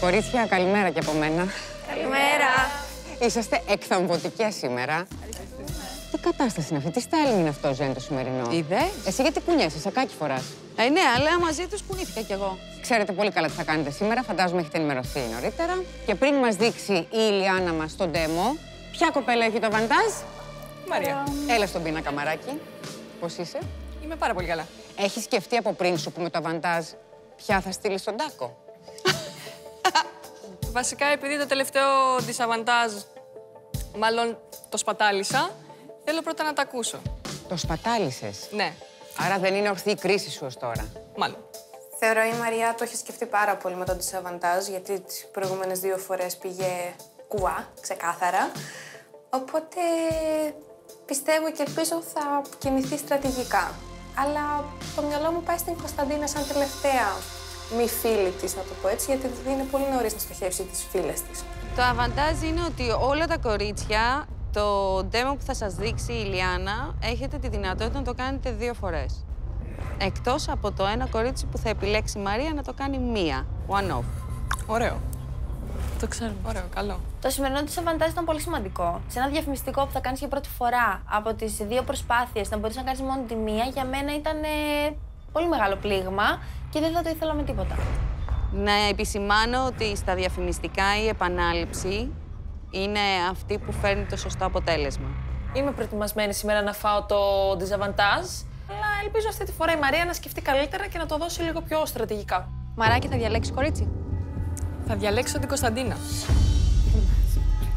Κορίτσια, καλημέρα και από μένα. Καλημέρα. Είσαστε εκθαμβωτικές σήμερα. Τι κατάσταση είναι αυτή, τι styling είναι αυτό, Ζέν, το σημερινό; Είδε. Εσύ γιατί κουνιέσαι, σακάκι φοράς. Ε, ναι, αλλά μαζί τους κουνήθηκα κι εγώ. Ξέρετε πολύ καλά τι θα κάνετε σήμερα, φαντάζομαι έχετε ενημερωθεί νωρίτερα. Και πριν μας δείξει η Ηλιάνα μας το demo, ποια κοπέλα έχει το βαντάζ; Μαρία, Έλα στον πίνα, καμαράκι. Πώς είσαι; είμαι πάρα πολύ καλά. Έχεις σκεφτεί από πριν σου που με το βαντάζ ποια θα στείλεις στον τάκο; Βασικά, επειδή το τελευταίο δισαβαντάζ, μάλλον το σπατάλησα, θέλω πρώτα να τα ακούσω. Το σπατάλησες; Ναι, Άρα δεν είναι ορθή η κρίση σου ως τώρα; μάλλον. Θεωρώ η Μαριά το έχει σκεφτεί πάρα πολύ με τον Τισαβαντάζ, γιατί τις προηγούμενες δύο φορές πήγε κουβά, ξεκάθαρα. Οπότε πιστεύω και ελπίζω θα κινηθεί στρατηγικά. Αλλά το μυαλό μου πάει στην Κωνσταντίνα σαν τελευταία μη φίλη της, να το πω έτσι, γιατί είναι πολύ νωρίς να στοχεύσει τις φίλες της. Το αβαντάζ είναι ότι όλα τα κορίτσια, το demo που θα σας δείξει η Ιλιάνα, έχετε τη δυνατότητα να το κάνετε δύο φορές. Εκτός από το ένα κορίτσι που θα επιλέξει η Μαρία να το κάνει μία, one off. Ωραίο. Το ξέρω. Ωραίο, καλό. Το σημερινό της Αβαντάζ ήταν πολύ σημαντικό. Σε ένα διαφημιστικό που θα κάνεις για πρώτη φορά από τις δύο προσπάθειες, να μπορείς να κάνεις μόνο τη μία, για μένα ήταν ε, πολύ μεγάλο πλήγμα και δεν θα το ήθελα με τίποτα. Να επισημάνω ότι στα διαφημιστικά η επανάληψη είναι αυτή που φέρνει το σωστό αποτέλεσμα. Είμαι προετοιμασμένη σήμερα να φάω το διζαβαντάζ, αλλά ελπίζω αυτή τη φορά η Μαρία να σκεφτεί καλύτερα και να το δώσει λίγο πιο στρατηγικά. Μαράκι, θα διαλέξεις κορίτσι; Θα διαλέξω την Κωνσταντίνα.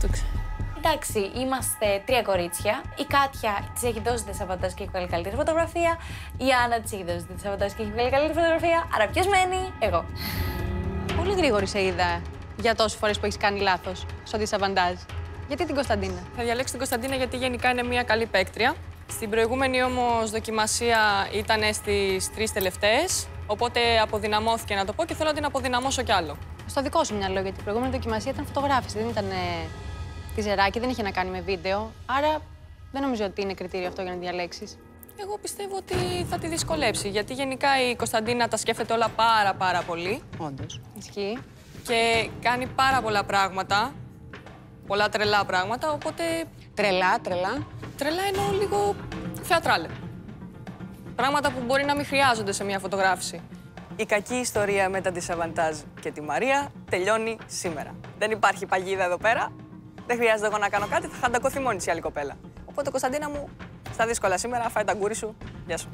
Το ξέρω. Εντάξει, είμαστε τρία κορίτσια. Η Κάτια της έχει δώσει τη Σαββατάζ και έχει βγάλει καλύτερη φωτογραφία. Η Άννα της έχει δώσει τη Σαββατάζ και έχει βγάλει καλύτερη φωτογραφία. Άρα ποιος μένει, εγώ. Πολύ γρήγορη σε είδα για τόσες φορές που έχεις κάνει λάθος στο δισαβαντάζ. Γιατί την Κωνσταντίνα; Θα διαλέξω την Κωνσταντίνα γιατί γενικά είναι μια καλή παίκτρια. Στην προηγούμενη όμως δοκιμασία ήταν στις τρεις τελευταίες. Οπότε αποδυναμώθηκε να το πω και θέλω να την αποδυναμώσω κι άλλο. Στο δικό σου μυαλό, γιατί η προηγούμενη δοκιμασία ήταν φωτογράφηση, δεν ήταν ε, τη ζεράκι, δεν είχε να κάνει με βίντεο. Άρα δεν νομίζω ότι είναι κριτήριο αυτό για να διαλέξεις. Εγώ πιστεύω ότι θα τη δυσκολέψει. Γιατί γενικά η Κωνσταντίνα τα σκέφτεται όλα πάρα πάρα πολύ Όντως. Ισχύει. και κάνει πάρα πολλά πράγματα. Πολλά τρελά πράγματα. Οπότε Τρελά, τρελά. τρελά εννοώ λίγο θεατράλε. Πράγματα που μπορεί να μην χρειάζονται σε μια φωτογράφηση. Η κακή ιστορία με τα Ντισαβαντάζ και τη Μαρία τελειώνει σήμερα. Δεν υπάρχει παγίδα εδώ πέρα. Δεν χρειάζεται εγώ να κάνω κάτι, θα χαντακωθεί μόνη της η άλλη κοπέλα. Οπότε, Κωνσταντίνα μου, στα δύσκολα σήμερα, φάει τα γκούρι σου. Γεια σου.